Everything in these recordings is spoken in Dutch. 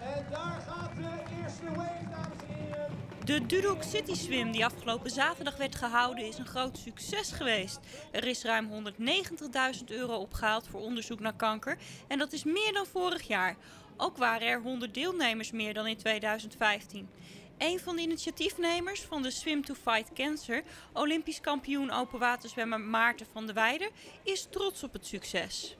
En daar gaat de eerste wave, dames en heren. De Dudok City Swim die afgelopen zaterdag werd gehouden is een groot succes geweest. Er is ruim 190.000 euro opgehaald voor onderzoek naar kanker en dat is meer dan vorig jaar. Ook waren er 100 deelnemers meer dan in 2015. Een van de initiatiefnemers van de Swim to Fight Cancer, Olympisch kampioen openwaterzwemmer Maarten van der Weijden, is trots op het succes.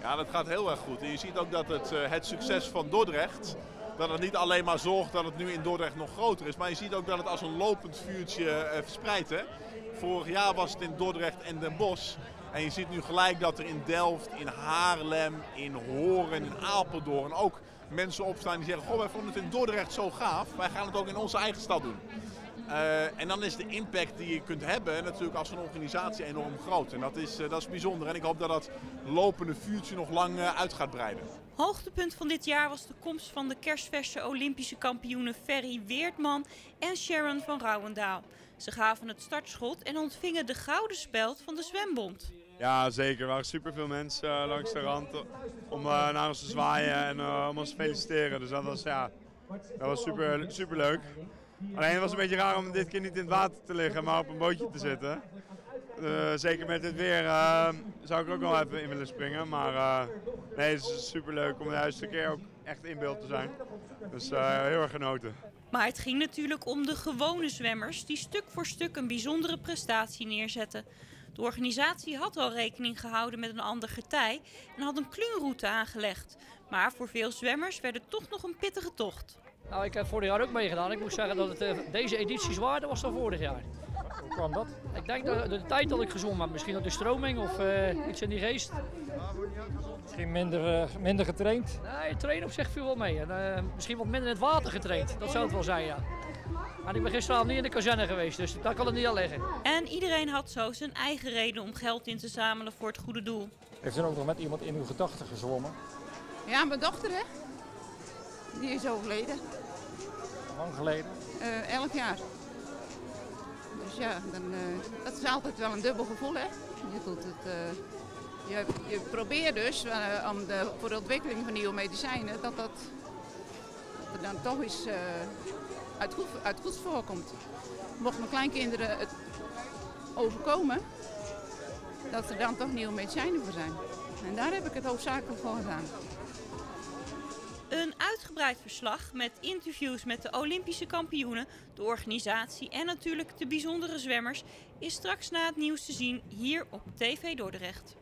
Ja, dat gaat heel erg goed. En je ziet ook dat het, eh, het succes van Dordrecht, dat het niet alleen maar zorgt dat het nu in Dordrecht nog groter is, maar je ziet ook dat het als een lopend vuurtje eh, verspreidt. Hè? Vorig jaar was het in Dordrecht en Den Bosch. En je ziet nu gelijk dat er in Delft, in Haarlem, in Horen, in Apeldoorn ook mensen opstaan die zeggen: Goh, wij vonden het in Dordrecht zo gaaf. Wij gaan het ook in onze eigen stad doen. Uh, en dan is de impact die je kunt hebben natuurlijk als een organisatie enorm groot. En dat is, uh, dat is bijzonder. En ik hoop dat dat lopende vuurtje nog lang uh, uit gaat breiden. Hoogtepunt van dit jaar was de komst van de kerstverse Olympische kampioenen Ferry Weertman en Sharon van Rouwendaal. Ze gaven het startschot en ontvingen de gouden speld van de zwembond. Ja, zeker. Er waren superveel mensen langs de rand om naar ons te zwaaien en om ons te feliciteren. Dus dat was, ja, dat was super, super leuk. Alleen het was een beetje raar om dit keer niet in het water te liggen, maar op een bootje te zitten. Uh, zeker met het weer uh, zou ik ook wel even in willen springen. Maar uh, nee, het is super leuk om juist een keer ook echt in beeld te zijn. Dus heel erg genoten. Maar het ging natuurlijk om de gewone zwemmers die stuk voor stuk een bijzondere prestatie neerzetten. De organisatie had al rekening gehouden met een ander getij en had een kluunroute aangelegd. Maar voor veel zwemmers werd het toch nog een pittige tocht. Nou, ik heb vorig jaar ook meegedaan. Ik moet zeggen dat het uh, deze editie zwaarder was dan vorig jaar. Kwam dat? Ik denk dat de, de tijd dat ik gezongen heb, misschien ook de stroming of uh, iets in die geest. Misschien minder, uh, minder getraind? Nee, trainen op zich viel wel mee. En, misschien wat minder in het water getraind. Dat zou het wel zijn, ja. Maar ik ben gisteravond niet in de kazerne geweest, dus daar kan het niet aan liggen. En iedereen had zo zijn eigen reden om geld in te zamelen voor het goede doel. Heeft u ook nog met iemand in uw gedachten gezwommen? Ja, mijn dochter hè. Die is overleden. Lang geleden? Uh, elf jaar. Dus ja, dan, uh, dat is altijd wel een dubbel gevoel, hè. Je, het, uh, je, je probeert dus om de, voor de ontwikkeling van nieuwe medicijnen, dat, dat, dat er dan toch eens uit, goed, uit goeds voorkomt. Mocht mijn kleinkinderen het overkomen, dat er dan toch nieuwe medicijnen voor zijn. En daar heb ik het hoofdzakelijk voor gedaan. Uitgebreid verslag met interviews met de Olympische kampioenen, de organisatie en natuurlijk de bijzondere zwemmers is straks na het nieuws te zien hier op TV Dordrecht.